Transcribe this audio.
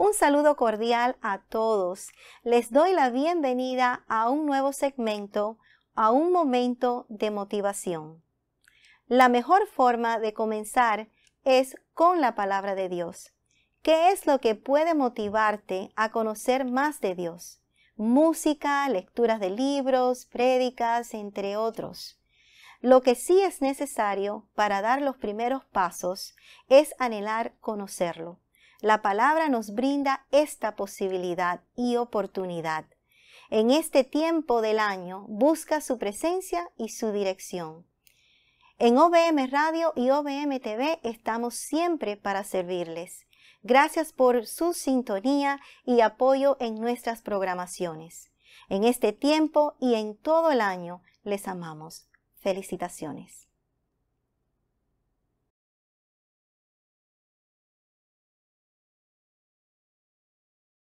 Un saludo cordial a todos. Les doy la bienvenida a un nuevo segmento, a un momento de motivación. La mejor forma de comenzar es con la palabra de Dios. ¿Qué es lo que puede motivarte a conocer más de Dios? Música, lecturas de libros, prédicas, entre otros. Lo que sí es necesario para dar los primeros pasos es anhelar conocerlo. La palabra nos brinda esta posibilidad y oportunidad. En este tiempo del año busca su presencia y su dirección. En OBM Radio y OBM TV estamos siempre para servirles. Gracias por su sintonía y apoyo en nuestras programaciones. En este tiempo y en todo el año les amamos. Felicitaciones.